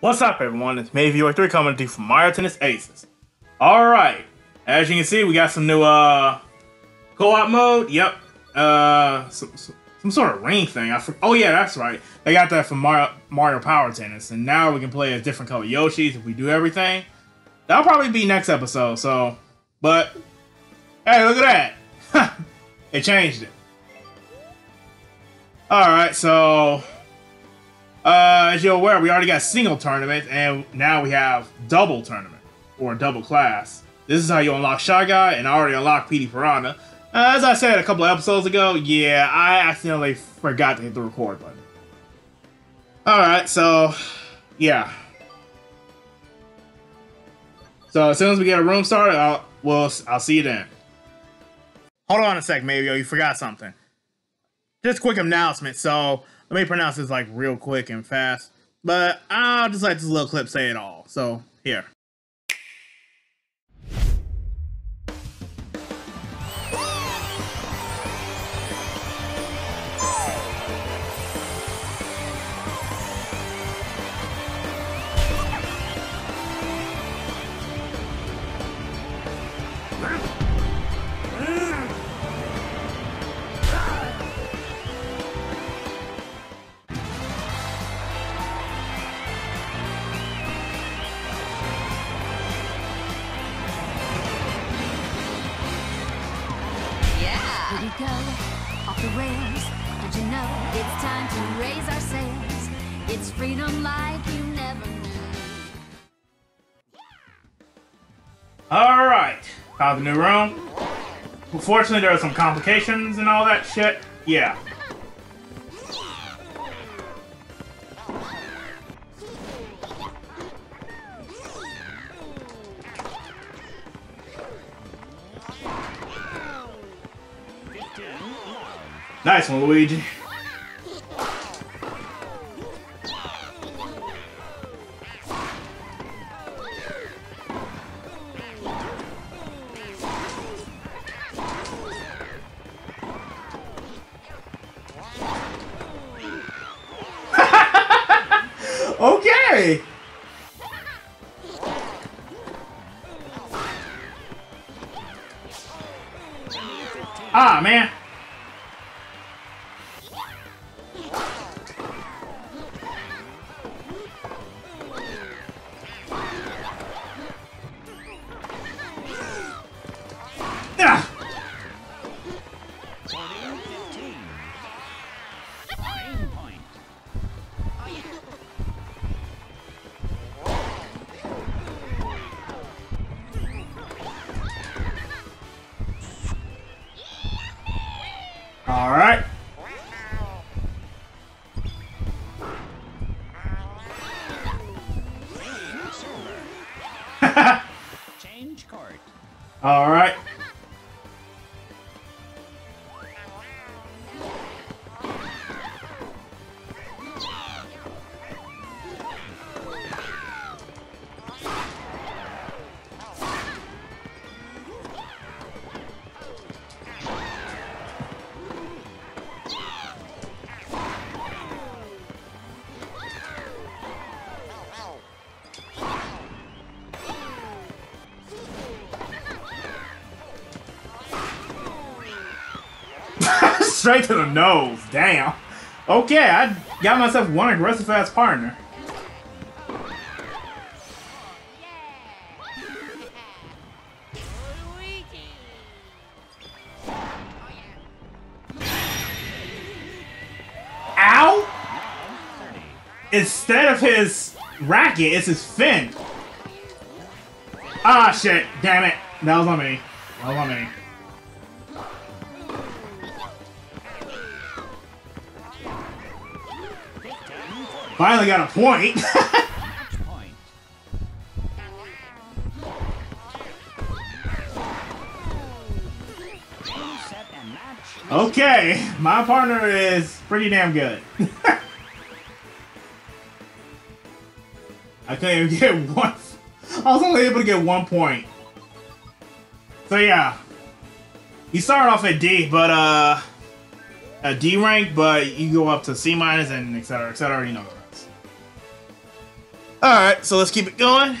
What's up, everyone? It's Maveo83 coming to you from Mario Tennis Aces. Alright, as you can see, we got some new uh, co-op mode. Yep. Uh, some, some, some sort of ring thing. I oh, yeah, that's right. They got that from Mario, Mario Power Tennis. And now we can play as different color Yoshis if we do everything. That'll probably be next episode, so... But, hey, look at that. it changed it. Alright, so... Uh, as you're aware, we already got single tournament, and now we have double tournament, or double class. This is how you unlock Shy Guy, and I already unlocked Petey Piranha. Uh, as I said a couple episodes ago, yeah, I accidentally forgot to hit the record button. Alright, so, yeah. So as soon as we get a room started, I'll, well, I'll see you then. Hold on a sec, maybe, you forgot something. Just quick announcement, so let me pronounce this like real quick and fast. But I'll just let this little clip say it all. So here. It's time to raise our sails? It's freedom like you never knew. Alright, found the new room. Unfortunately, there are some complications and all that shit. Yeah. Nice one, Luigi. Ah, man. Change court. All right. Straight to the nose. Damn. Okay, I got myself one aggressive ass partner. Ow! Instead of his racket, it's his fin. Ah, shit. Damn it. That was on me. That was on me. Finally got a point. Point. Game, set, and match. okay, my partner is pretty damn good. I couldn't even get one. I was only able to get one point. So yeah, you start off at D, but uh, a D rank, but you go up to C minus and etc. etc. You know. Alright, so let's keep it going.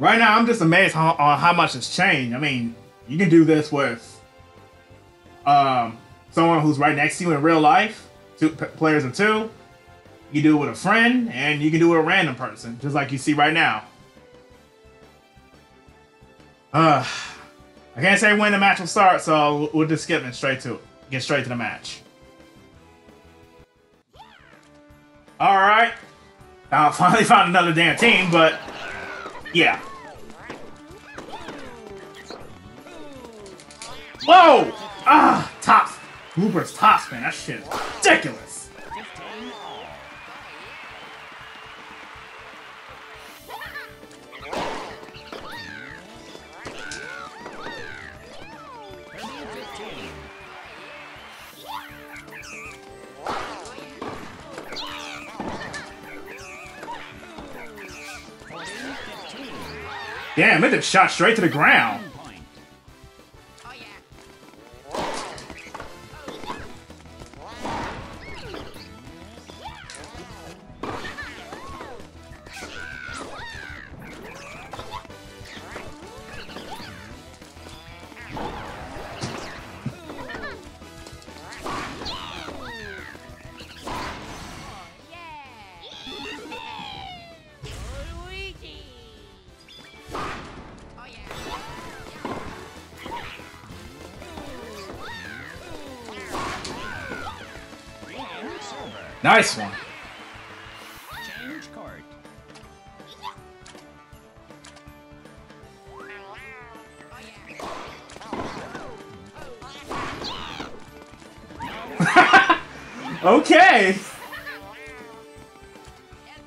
Right now, I'm just amazed how, on how much has changed. I mean, you can do this with um, someone who's right next to you in real life, two players of two. You do it with a friend, and you can do it with a random person, just like you see right now. Uh, I can't say when the match will start, so we'll just skip it straight to. Get straight to the match. All right. I finally found another damn team, but yeah. Whoa! Ah, top. Looper's top spin. That shit is ridiculous. Damn, it just shot straight to the ground. Nice one. Change court. Okay. I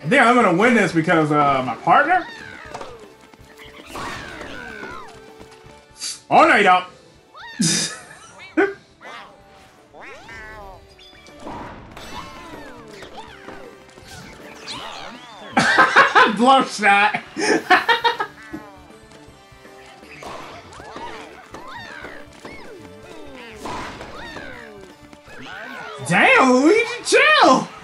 think I'm gonna win this because uh my partner. Oh no, you don't. Blow shot. Damn, Luigi, chill.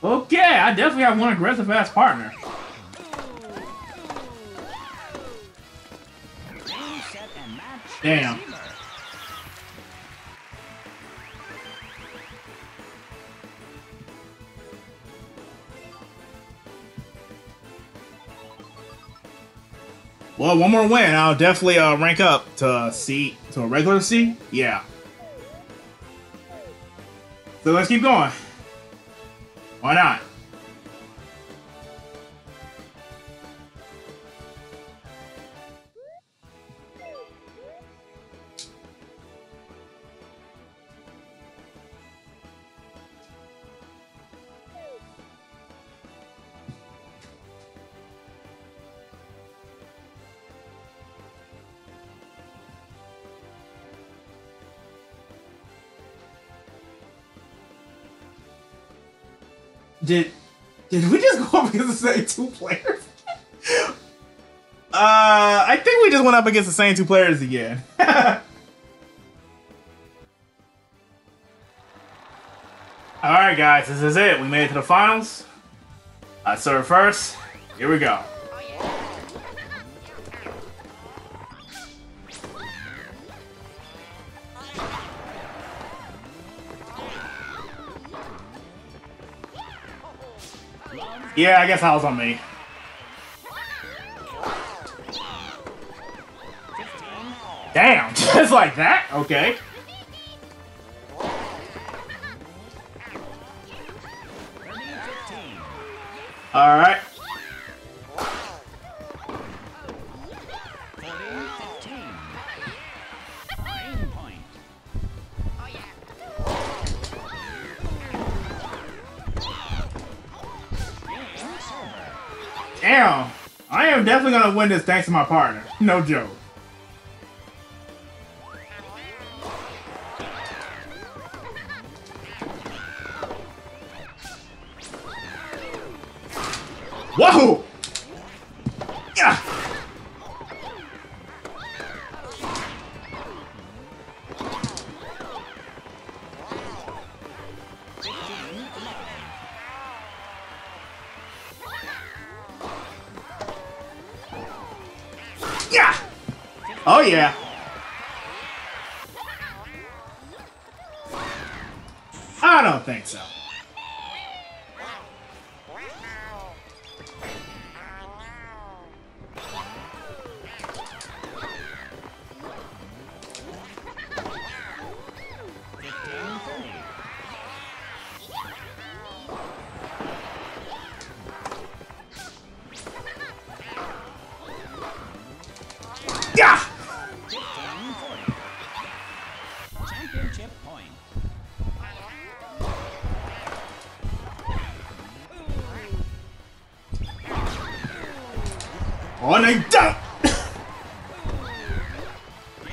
Okay, I definitely have one aggressive ass partner. Damn. Well, one more win, I'll definitely uh, rank up to C to a regular C. Yeah. So let's keep going. Why not? Did did we just go up against the same two players? uh, I think we just went up against the same two players again. All right, guys, this is it. We made it to the finals. I serve first. Here we go. Yeah, I guess that was on me. Damn, just like that? Okay. Alright. I am definitely gonna win this thanks to my partner. No joke. Whoa! Yeah. Oh yeah. I don't think so. Oh, and they don't.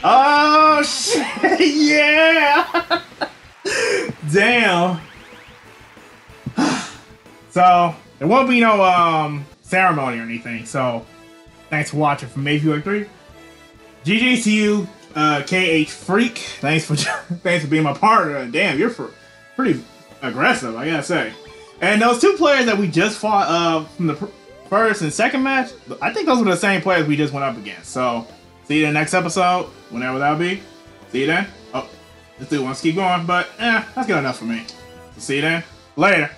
oh shit! Yeah. Damn. so there won't be no um ceremony or anything. So thanks for watching from Maveo 3. GG to you, uh, KH Freak. Thanks for thanks for being my partner. Damn, you're for, pretty aggressive, I gotta say. And those two players that we just fought uh, from the first and second match, I think those were the same players we just went up against. So see you the next episode, whenever that'll be. See you then. Oh, this dude wants to keep going, but eh, that's good enough for me. So see you then. Later.